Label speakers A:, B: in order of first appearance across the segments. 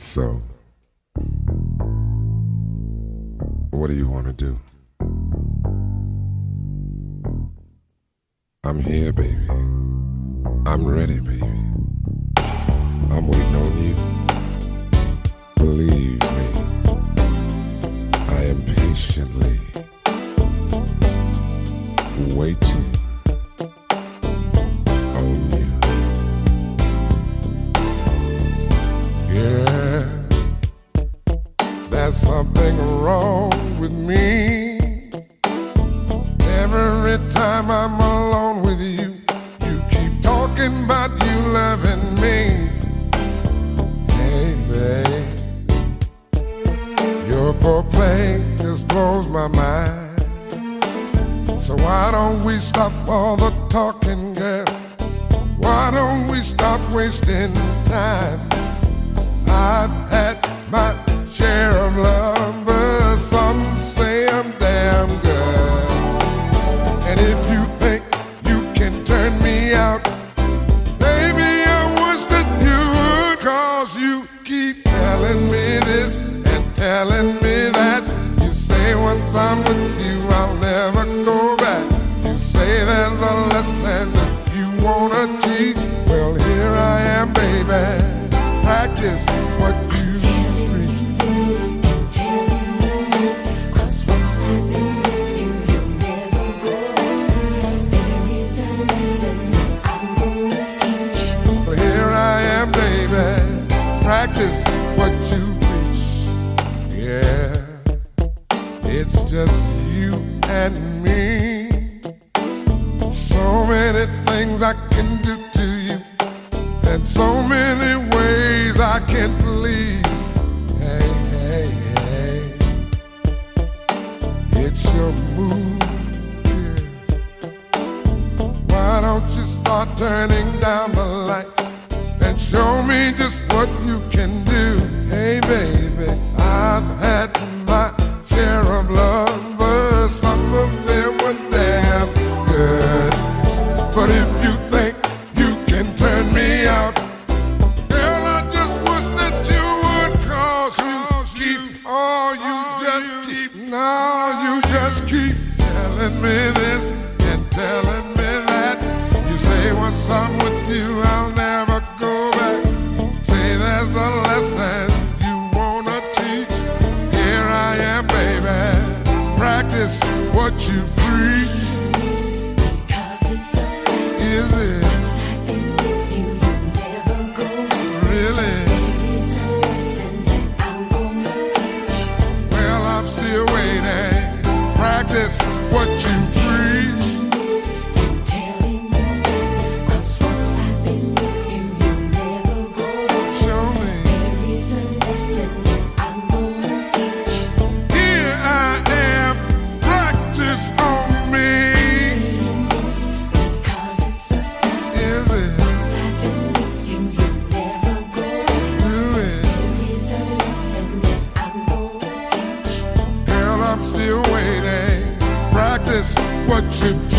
A: So, what do you want to do? I'm here, baby. I'm ready, baby. I'm waiting on you. Believe me, I am patiently waiting. chip, chip.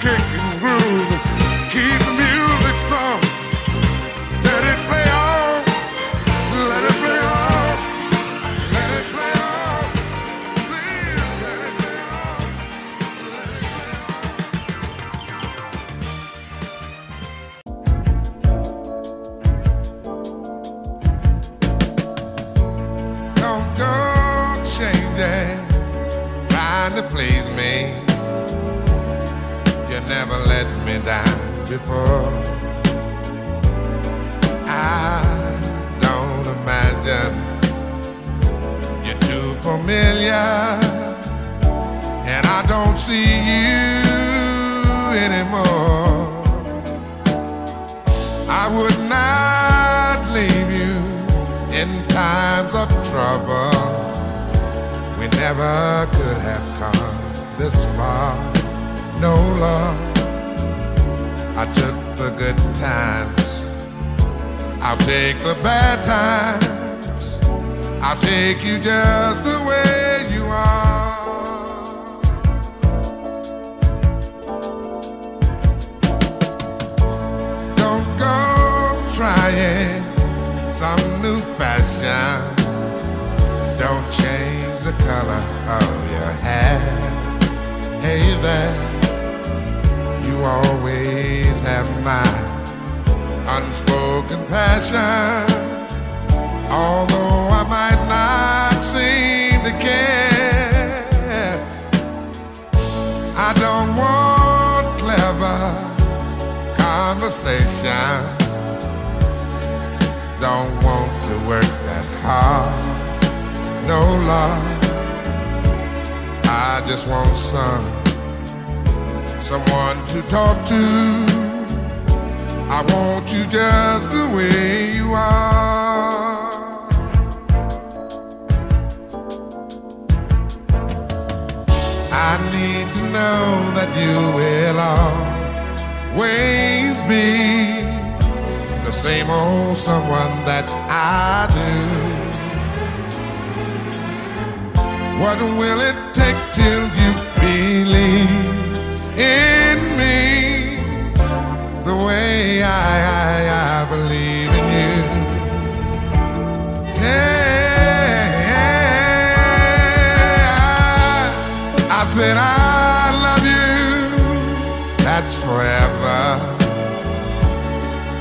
A: kicking groove. have my unspoken passion. Although I might not seem to care, I don't want clever conversation. Don't want to work that hard, no love. I just want some someone to talk to. I want you just the way you are. I need to know that you will always be the same old someone that I do. What will it take till you believe in me? the way I, I, I believe in you. Yeah, yeah, I, I said I love you. That's forever.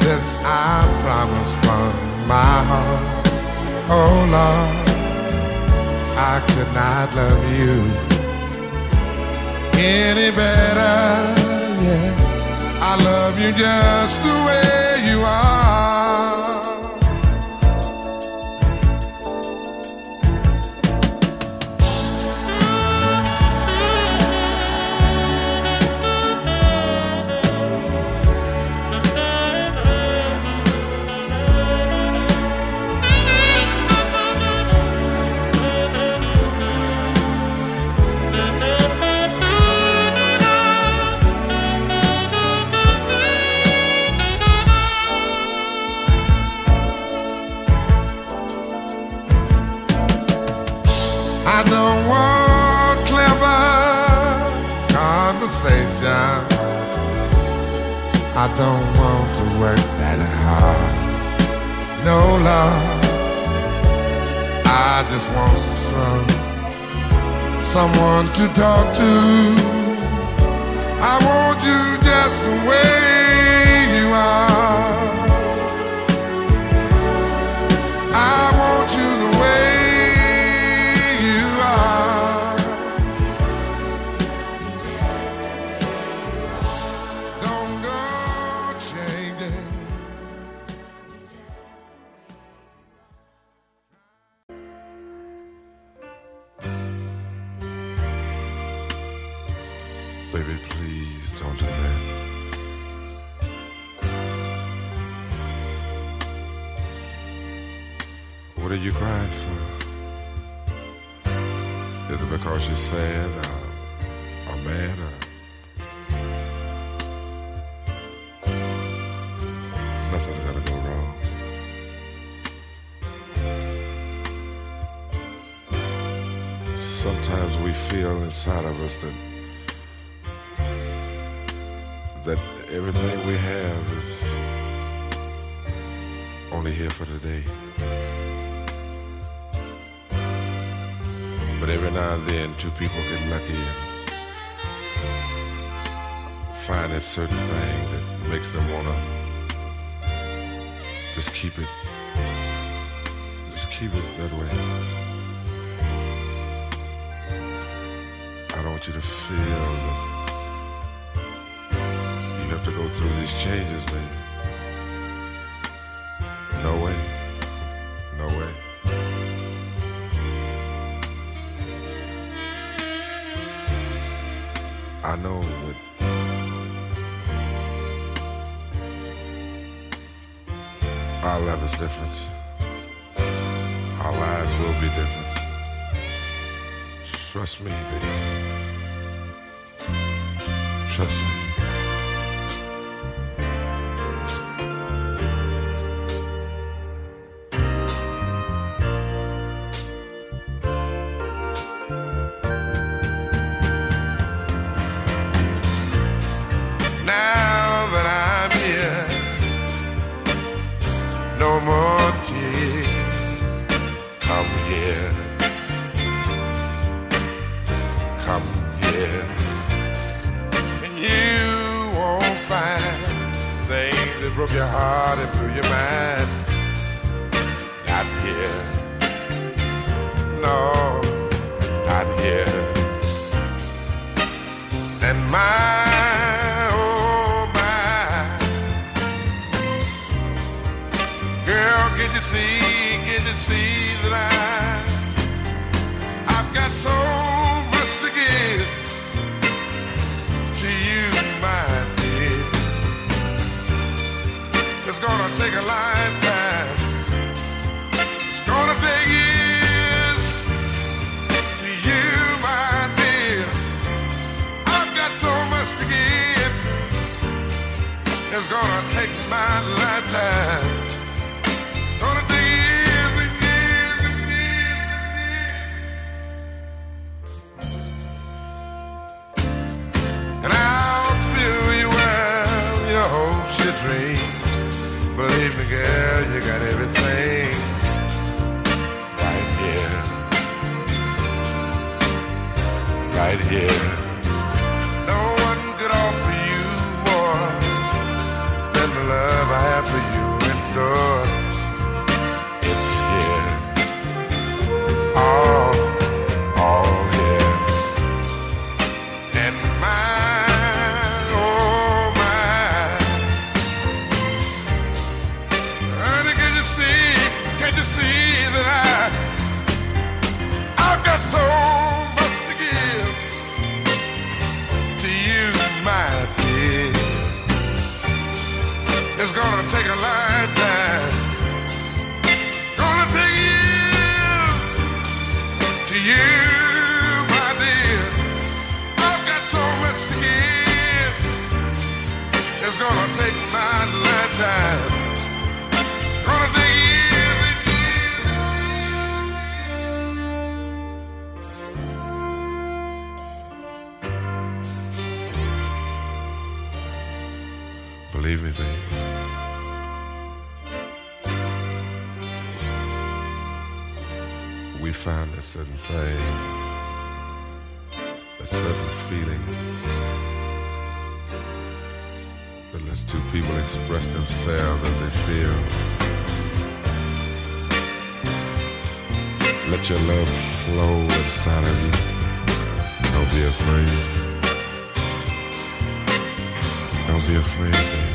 A: This I promise from my heart. Oh Lord, I could not love you any better. Yeah. I love you just the way you are. Don't want to work that hard. No love. I just want some someone to talk to. I want you just the way you are. I want you mad nothing's gonna go wrong? Sometimes we feel inside of us that that everything we have is only here for today. But every now and then, two people get lucky find that certain thing that makes them wanna just keep it, just keep it that way. I don't want you to feel that you have to go through these changes, baby. No way. Different. Our lives will be different. Trust me, baby. Trust me. Take a lifetime. It's gonna take years to you, my dear. I've got so much to give. It's gonna take my lifetime. Right certain thing, a certain feeling that lets two people express themselves as they feel. Let your love flow inside of you. Don't be afraid. Don't be afraid,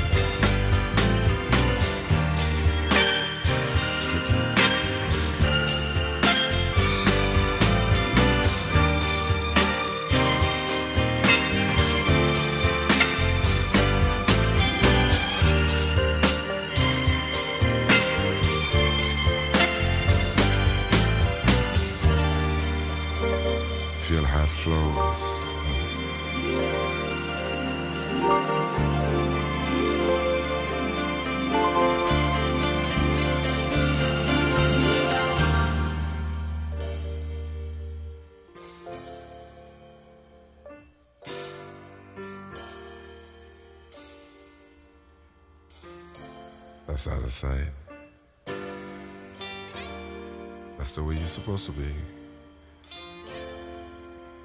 A: supposed to be.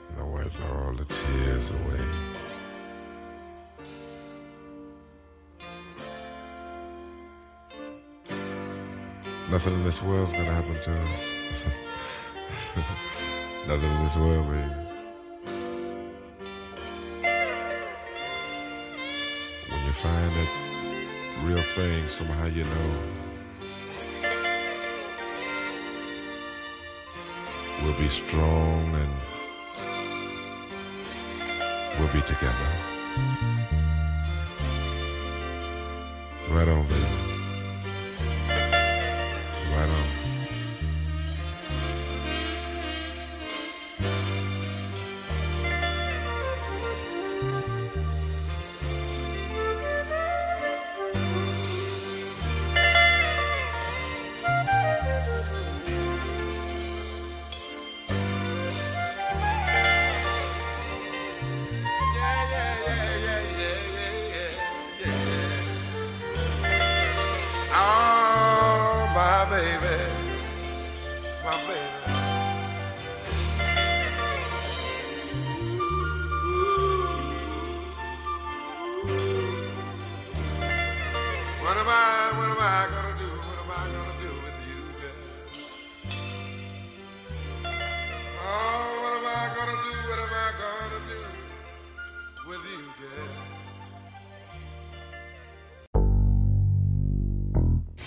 A: And I wipe all the tears away. Nothing in this world's gonna happen to us. Nothing in this world, baby. When you find that real thing, somehow you know we'll be strong and we'll be together. Right on, baby. Right on.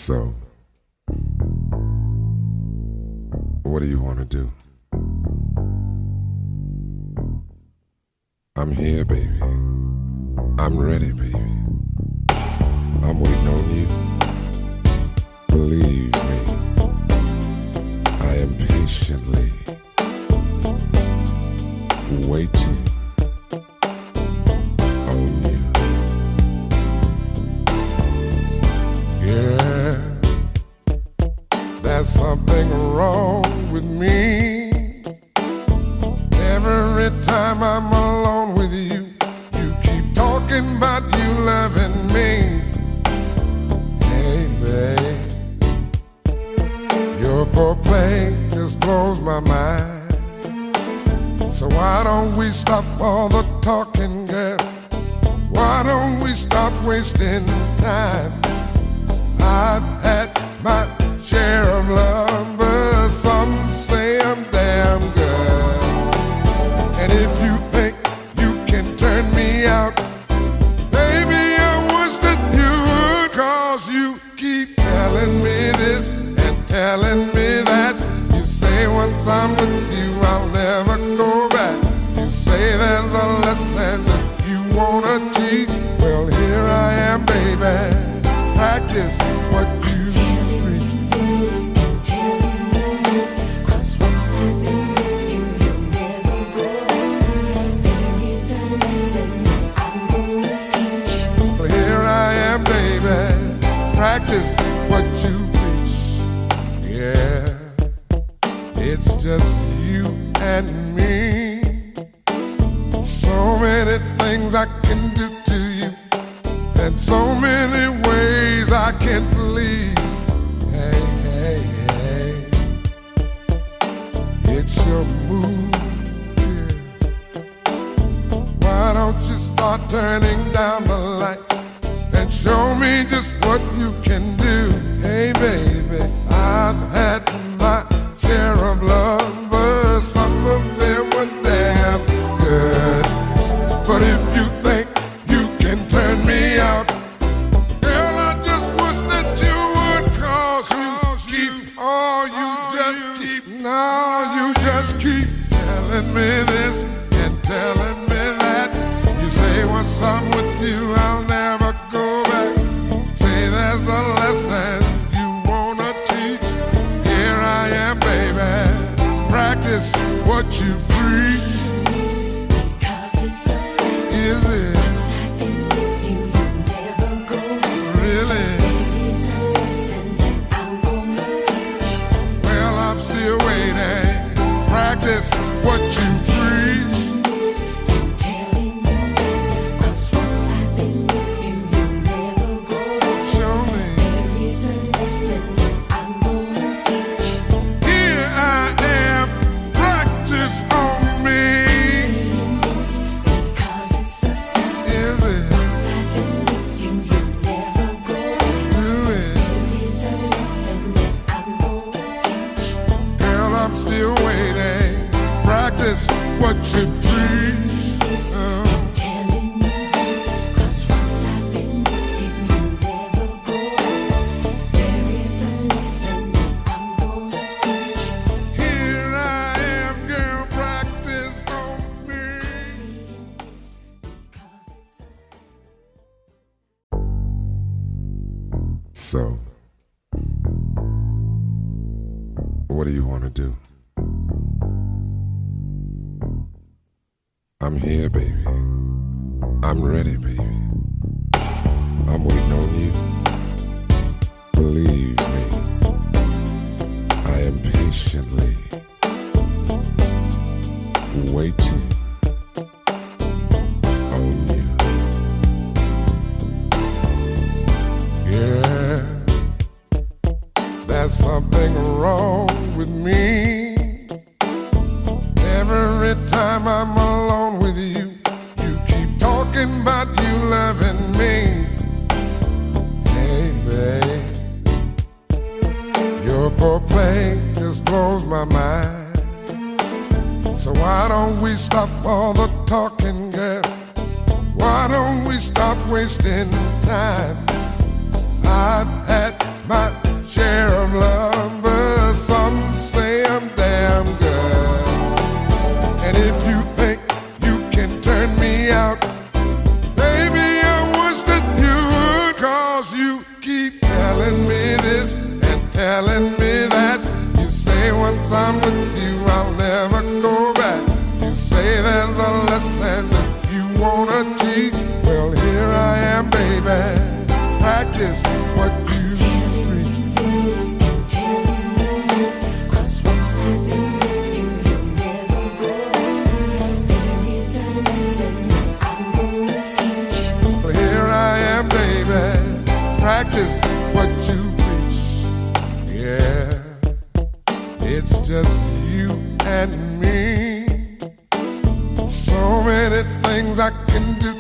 A: So, what do you want to do? I'm here, baby. I'm ready, baby. I'm waiting on you. Believe me, I am patiently waiting to my It's just you and me. So many things I can do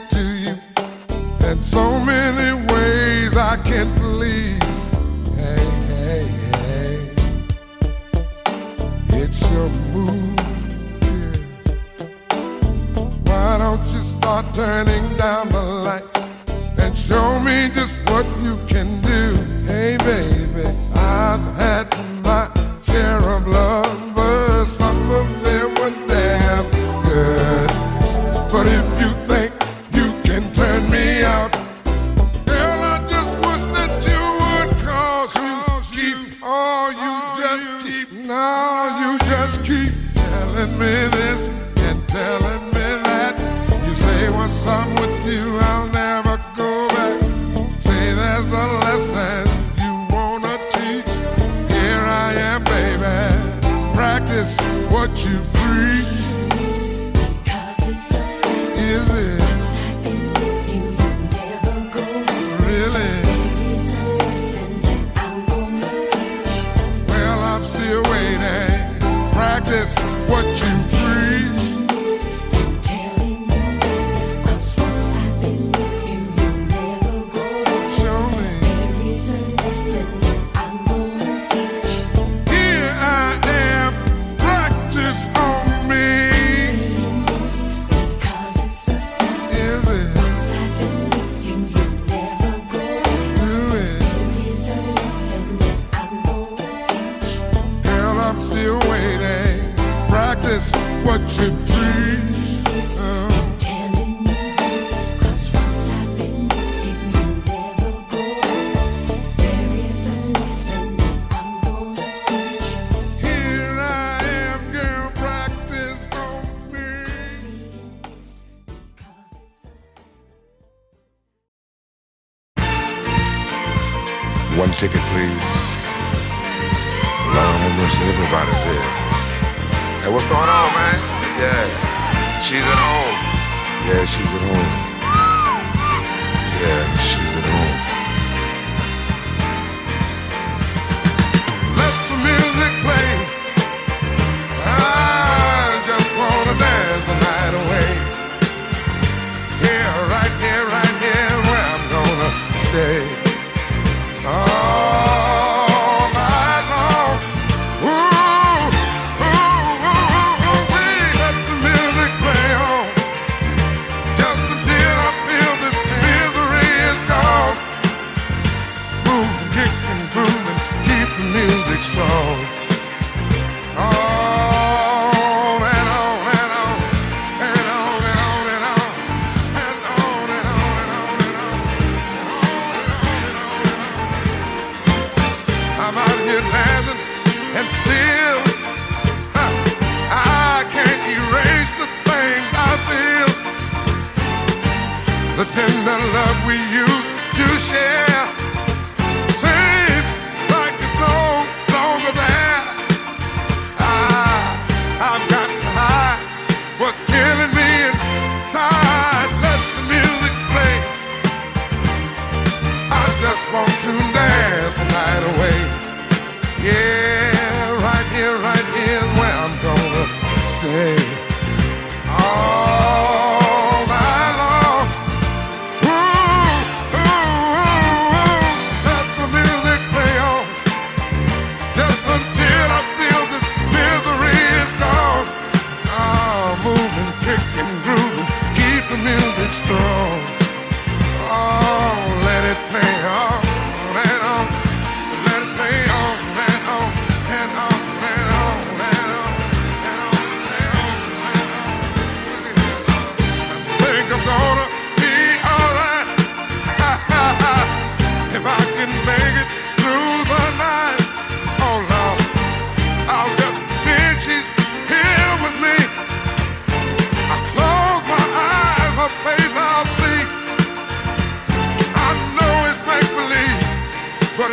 A: Yeah, she's at home. Yeah, she's at home. Let the music play. I just wanna dance the night away. Here, right here, right here, where I'm gonna stay. Killing me inside. Let the music play. I just want to dance the night away. Yeah, right here, right here, where I'm gonna stay. Oh.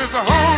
A: is a home.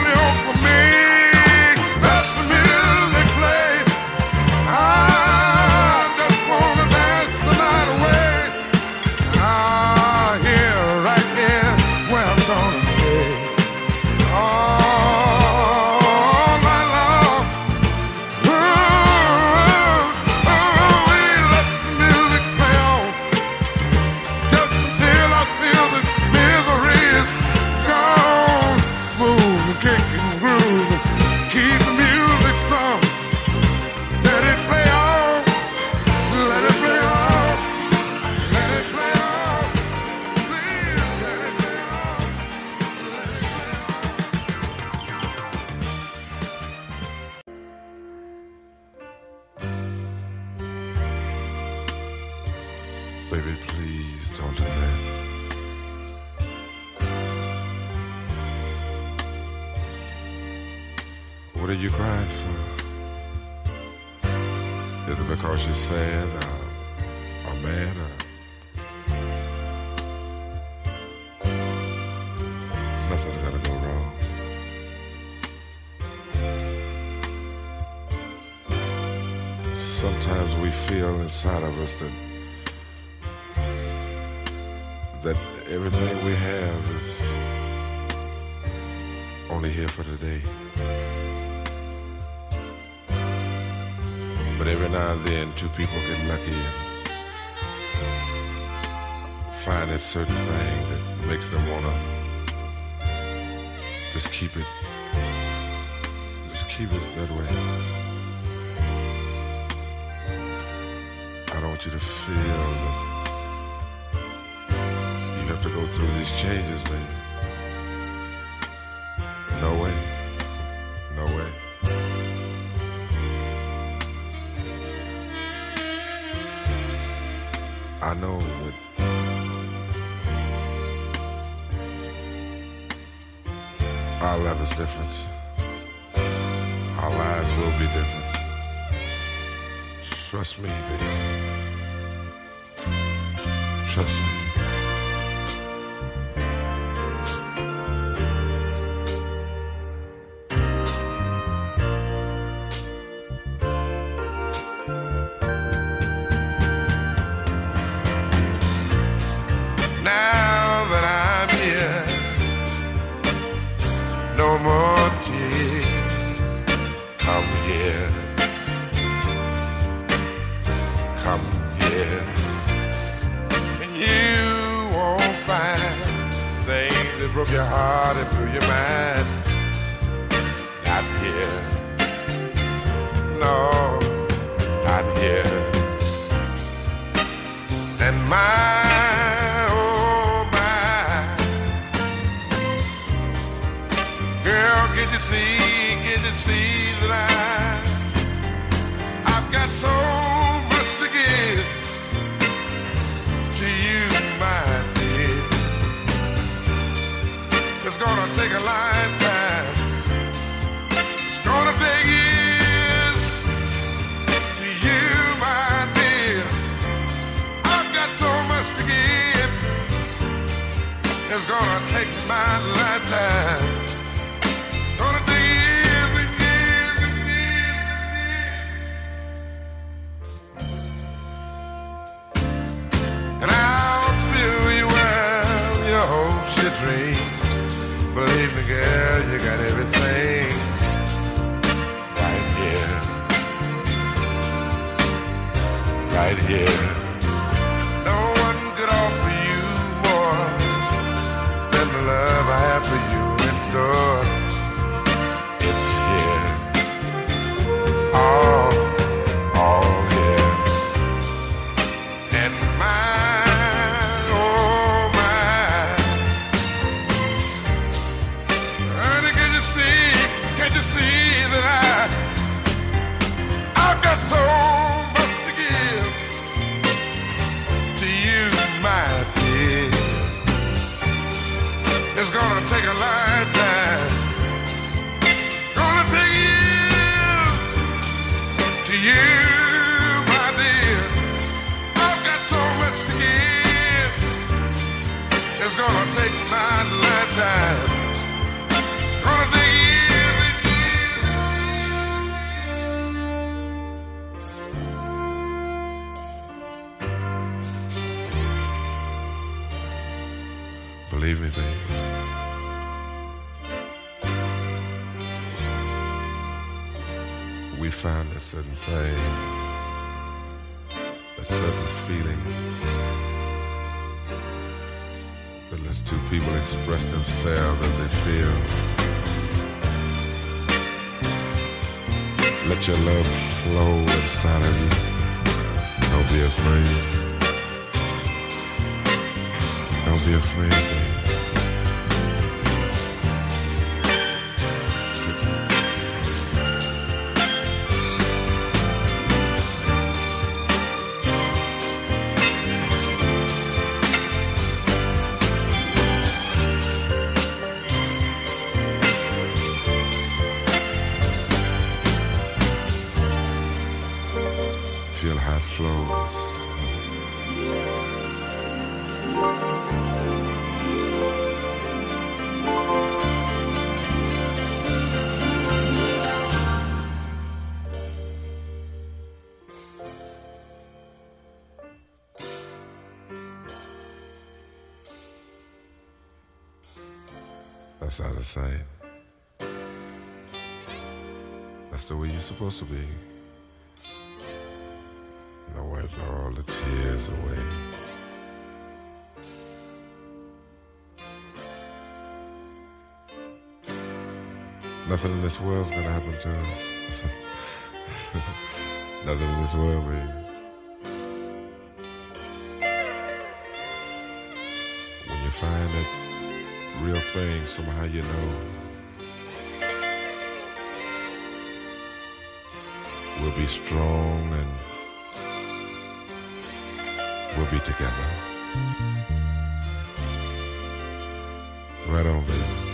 A: sometimes we feel inside of us that that everything we have is only here for today. But every now and then, two people get lucky and find that certain thing that makes them wanna just keep it, just keep it that way. you to feel that you have to go through these changes, man. No way. No way. I know that our love is different. Our lives will be different. Trust me, baby. Schatzmann. side. That's the way you're supposed to be. And I wipe all the tears away. Nothing in this world's gonna happen to us. Nothing in this world, baby. When you find it real thing, somehow you know. We'll be strong and we'll be together. Right on, baby.